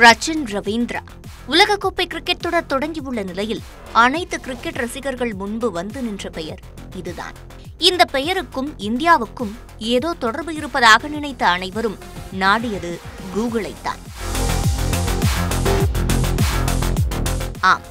ரச்சின் ரவீந்திரா. உலகக்கோப்பை கிரிக்கெட் தொடர் தொடங்கியுள்ள நிலையில் அனைத்து கிரிக்கெட் ரசிகர்கள் முன்பு வந்து நின்ற பெயர் இதுதான். இந்த பெயருக்கும் இந்தியாவுக்கும் ஏதோ தொடர்பு இருப்பதாக நினைத்த அனைவரும் நாடியது கூகுளைத்தான். ஆம்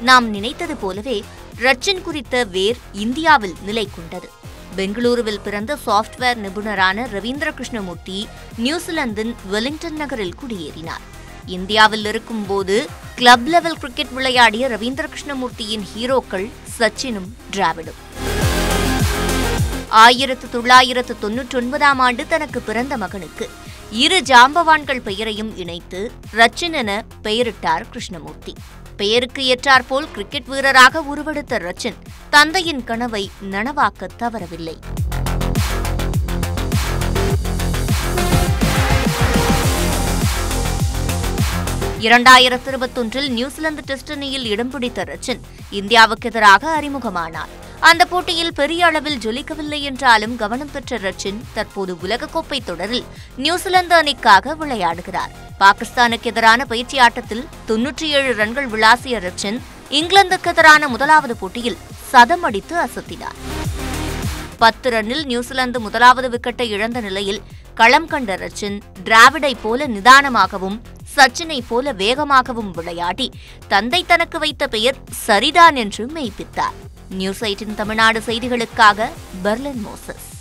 நாம் நினைத்தது போலவே ரச்சின் குறித்த வேர் இந்தியாவில் நிலை கொண்டது. பெங்களூருவில் பிறந்த சாஃப்ட்வேர் நிபுணரான ரவீந்திர கிருஷ்ணமூர்த்தி நியூசிலாந்தின் வெலிங்டன் நகரில் குடியேறினார். இந்தியாவில் இருக்கும்போது கிளப் லெவல் கிரிக்கெட் விளையாடிய ரவீந்திர கிருஷ்ணமூர்த்தியின் ஹீரோக்கள் சச்சினும் டிராவிடும் ஆயிரத்து தொள்ளாயிரத்து தொன்னூற்றி ஒன்பதாம் ஆண்டு தனக்கு பிறந்த மகனுக்கு இரு ஜாம்பவான்கள் பெயரையும் இணைத்து ரச்சின் என பெயரிட்டார் கிருஷ்ணமூர்த்தி. பெயருக்கு ஏற்றாற்போல் கிரிக்கெட் வீரராக உருவெடுத்த ரச்சின் தந்தையின் கனவை நனவாக்க தவறவில்லை. இரண்டாயிரத்து இருபத்தொன்றில் நியூசிலாந்து டெஸ்ட் அணியில் இடம் பிடித்த ரச்சின் இந்தியாவுக்கு எதிராக அறிமுகமானார். அந்த போட்டியில் பெரிய அளவில் ஜொலிக்கவில்லை என்றாலும் கவனம் பெற்ற ரச்சின் தற்போது உலகக்கோப்பை தொடரில் நியூசிலாந்து அணிக்காக விளையாடுகிறார். பாகிஸ்தானுக்கு எதிரான பயிற்சி ஆட்டத்தில் தொன்னூற்றி ஏழு ரன்கள் விளாசிய ரச்சின் இங்கிலாந்துக்கு எதிரான முதலாவது போட்டியில் சதம் அடித்து அசத்தினார். பத்து ரன்னில் நியூசிலாந்து முதலாவது விக்கெட்டை இழந்த நிலையில் களம் கண்ட ரச்சின் டிராவிடை போல நிதானமாகவும் சச்சினை போல வேகமாகவும் விளையாடி தந்தை தனக்கு வைத்த பெயர் சரிதான் என்று மெய்ப்பித்தார். நியூஸ் எயிட்டின் தமிழ்நாடு செய்திகளுக்காக பெர்லின் மோசஸ்.